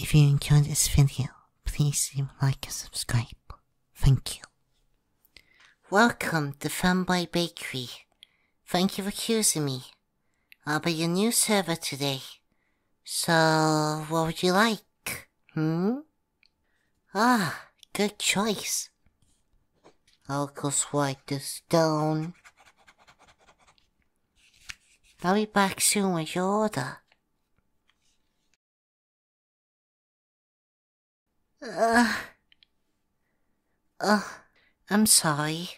If you enjoyed this video, please leave a like and subscribe. Thank you. Welcome to Femboy Bakery. Thank you for choosing me. I'll be your new server today. So, what would you like? Hmm? Ah, good choice. I'll go swipe the stone. I'll be back soon with your order. Uh, uh, I'm sorry.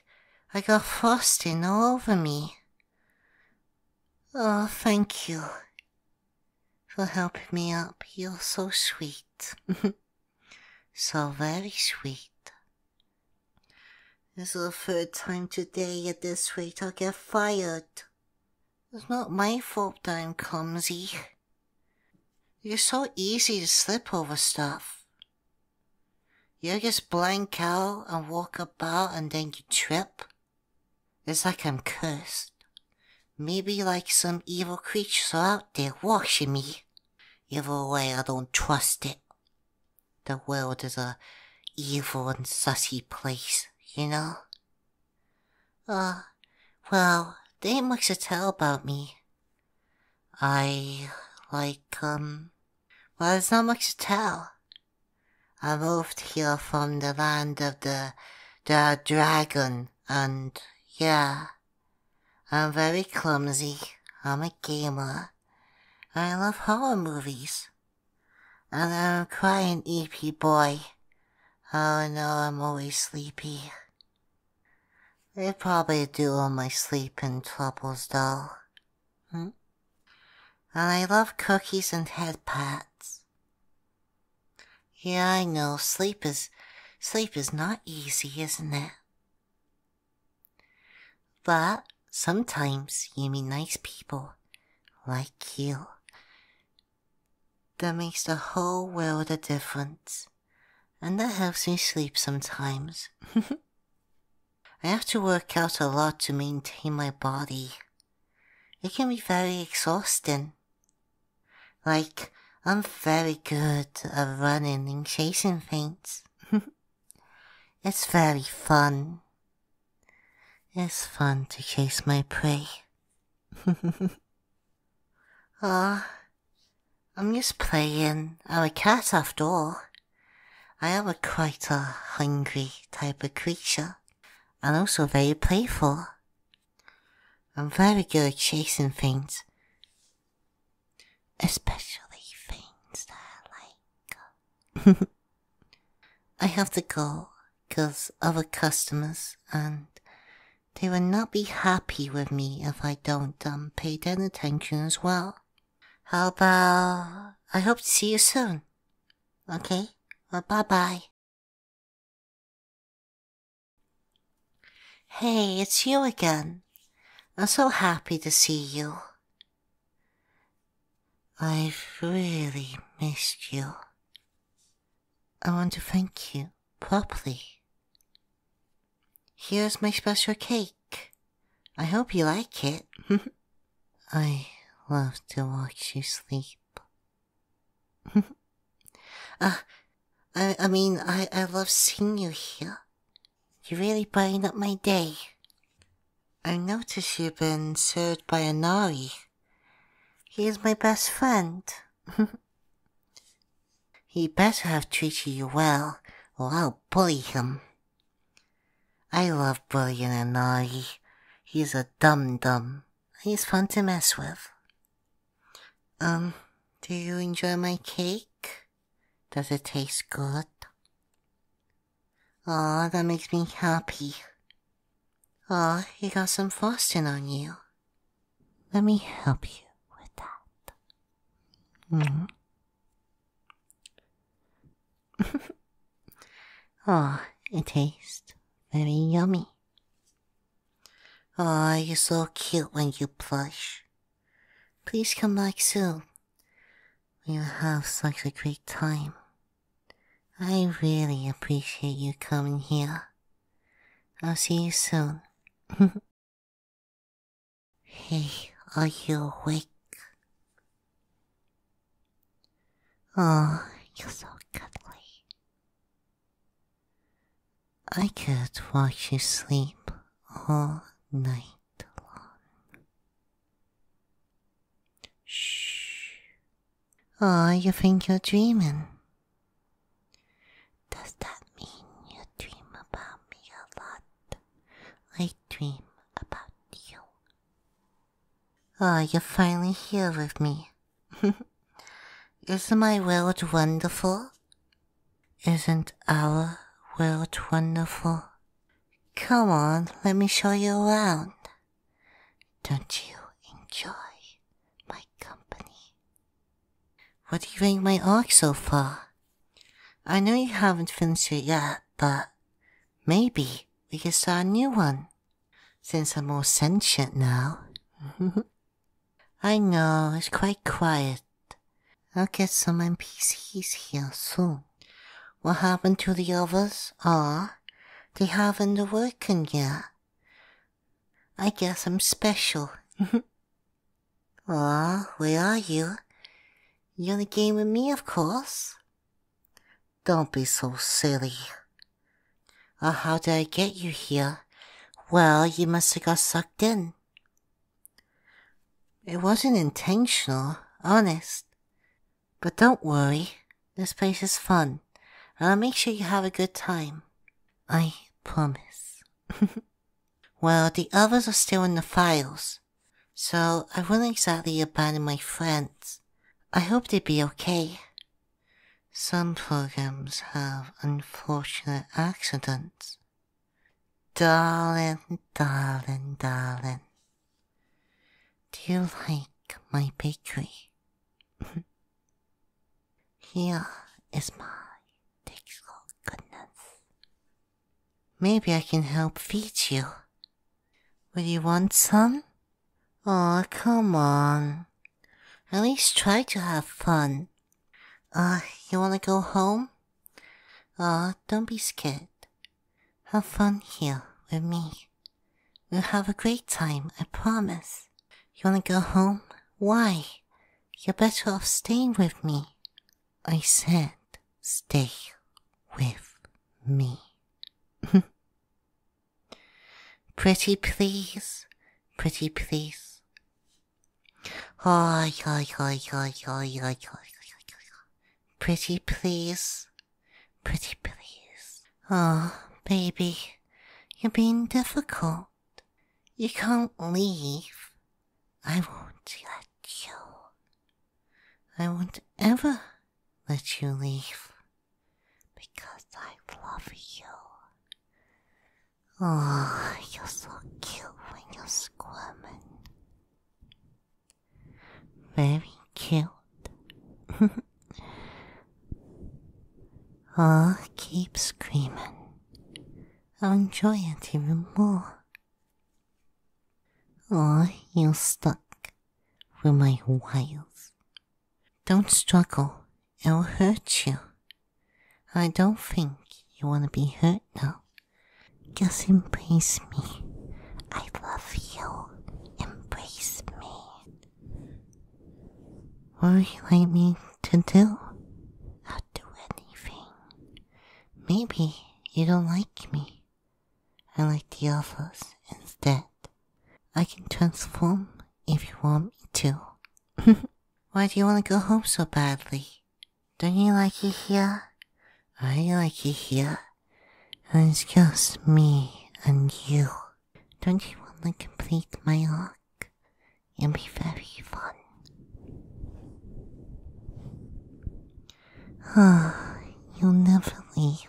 I got frosting all over me. Oh, thank you for helping me up. You're so sweet. so very sweet. This is the third time today at this rate I'll get fired. It's not my fault that I'm clumsy. You're so easy to slip over stuff. You just blank out and walk about and then you trip. It's like I'm cursed. Maybe like some evil creatures are out there watching me. Either way, I don't trust it. The world is a evil and sussy place, you know? Uh, well, there ain't much to tell about me. I, like, um, well, there's not much to tell. I moved here from the land of the, the dragon, and, yeah, I'm very clumsy. I'm a gamer. I love horror movies. And I'm quite EP boy. Oh no, I'm always sleepy. They probably do all my sleeping troubles though. Hmm? And I love cookies and head pats. Yeah, I know, sleep is, sleep is not easy, isn't it? But sometimes you meet nice people like you. That makes the whole world a difference. And that helps me sleep sometimes. I have to work out a lot to maintain my body. It can be very exhausting. Like, I'm very good at running and chasing things. it's very fun. It's fun to chase my prey. Ah, I'm just playing. I'm a cat after all. I am a quite a hungry type of creature, and also very playful. I'm very good at chasing things, especially I have to go because other customers and they will not be happy with me if I don't um, pay them attention as well. How about I hope to see you soon? Okay? Well, bye bye. Hey, it's you again. I'm so happy to see you. I've really missed you. I want to thank you properly. Here's my special cake. I hope you like it. I love to watch you sleep. uh, I, I mean, I, I love seeing you here. You're really brighten up my day. I notice you've been served by Anari. He is my best friend. he better have treated you well, or I'll bully him. I love bullying Anari. He's a dum-dum. He's fun to mess with. Um, do you enjoy my cake? Does it taste good? Aw, that makes me happy. Aw, you got some frosting on you. Let me help you with that. Mm hmm. Aw, it tastes very yummy. Oh, you're so cute when you plush. Please come back soon. We'll have such a great time. I really appreciate you coming here. I'll see you soon. hey, are you awake? Oh, you're so cuddly. I could watch you sleep all night long. Shh. Oh, you think you're dreaming? Does that mean you dream about me a lot? I dream about you. Oh, you're finally here with me. Isn't my world wonderful? Isn't our world wonderful? Come on, let me show you around. Don't you enjoy my company? What do you think my arc so far? I know you haven't finished it yet, but maybe we can start a new one. Since I'm more sentient now. I know, it's quite quiet. I'll get some NPCs here soon. What happened to the others? Ah, they haven't working yet. I guess I'm special. Ah, where are you? You're in the game with me, of course. Don't be so silly. Oh, how did I get you here? Well, you must have got sucked in. It wasn't intentional, honest. But don't worry, this place is fun. I'll make sure you have a good time. I promise. well, the others are still in the files, so I wouldn't exactly abandon my friends. I hope they'd be okay. Some programs have unfortunate accidents. Darling, darling, darling. Do you like my bakery? Here is my Maybe I can help feed you. Would you want some? Oh, come on. At least try to have fun. Uh, you wanna go home? Uh, don't be scared. Have fun here with me. We'll have a great time, I promise. You wanna go home? Why? You're better off staying with me. I said stay with me. pretty please, pretty please. Ay, ay, ay, ay, ay, ay, ay, Pretty please, pretty please. Oh, baby, you're being difficult. You can't leave. I won't let you. I won't ever let you leave because I love you. Oh, you're so cute when you're squirming. Very cute. oh, keep screaming. I'll enjoy it even more. Oh, you're stuck with my wiles. Don't struggle, it'll hurt you. I don't think you want to be hurt now. Just embrace me. I love you. Embrace me. What would you like me to do? I'll do anything. Maybe you don't like me. I like the others instead. I can transform if you want me to. Why do you want to go home so badly? Don't you like it here? I like it here. It's just me and you. Don't you want to complete my arc? It'll be very fun. Ah, you'll never leave.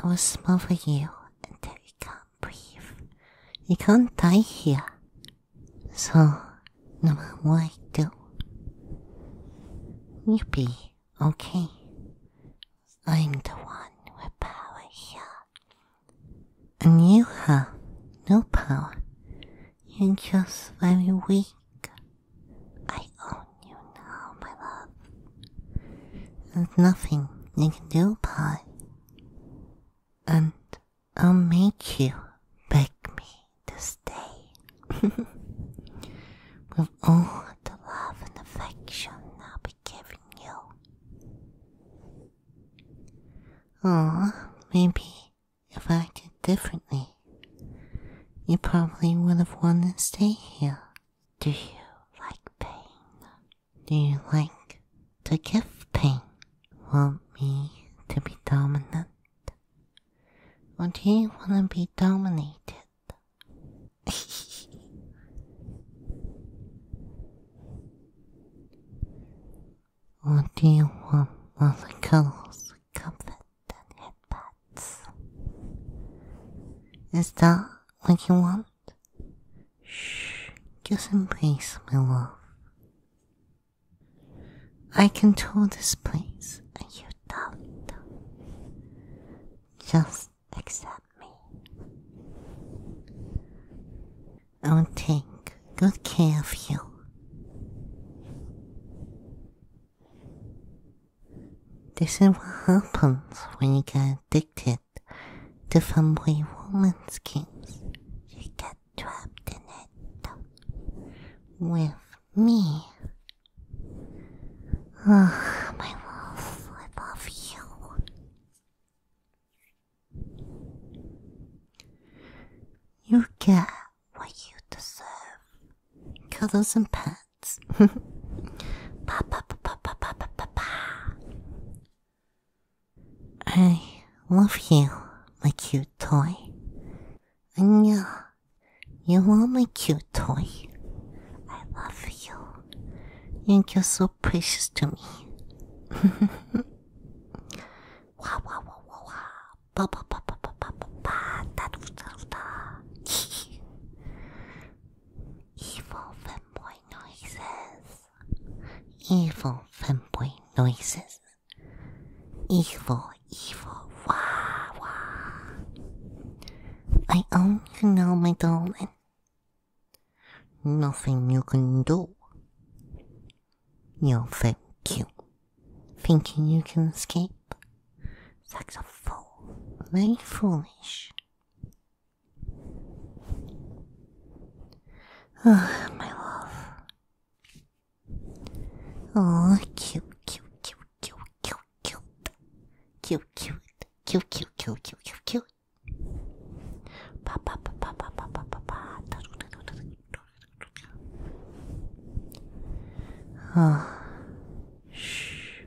I will smother you until you can't breathe. You can't die here. So, no matter what I do, you'll be okay. I'm the one with power here. And you have no power. You're just very weak. I own you now, my love. There's nothing you can do it. And I'll make you beg me to stay. With all the love and affection I'll be giving you. Oh, maybe if I acted differently, you probably to stay here. Do you like pain? Do you like to give pain? Want me to be dominant? Or do you want to be dominated? or do you want all the cuddles, comfort, and headpats? Is that what you want? Just embrace my love. I control this place and you don't. Just accept me. I'll take good care of you. This is what happens when you get addicted to femboy woman's games. You get trapped in it. With me. Ah, my love, I love you. You get what you deserve. Cuddles and pets. I love you, my cute toy. And yeah, you are my cute toy. I love you. You're just so precious to me. wow, wow, wow, wow, wow. Ba, ba, ba, ba, ba, ba, ba, ba. Da, da, da, da. Evil femboy noises. Evil femboy noises. Evil, evil, wah, wah. I own you now, my darling. Nothing you can do. You're very cute. Thinking you can escape? Such a fool. Very foolish. Ah, my love. Oh, cute, cute, cute, cute, cute, cute. Cute, cute, cute, cute, cute, cute, cute, cute. Pa, pa, pa, pa, pa, pa, pa, pa, pa. Ah, shh.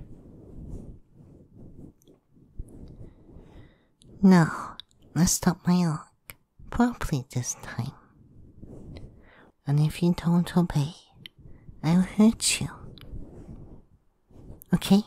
Now, let's stop my arc properly this time. And if you don't obey, I'll hurt you. Okay?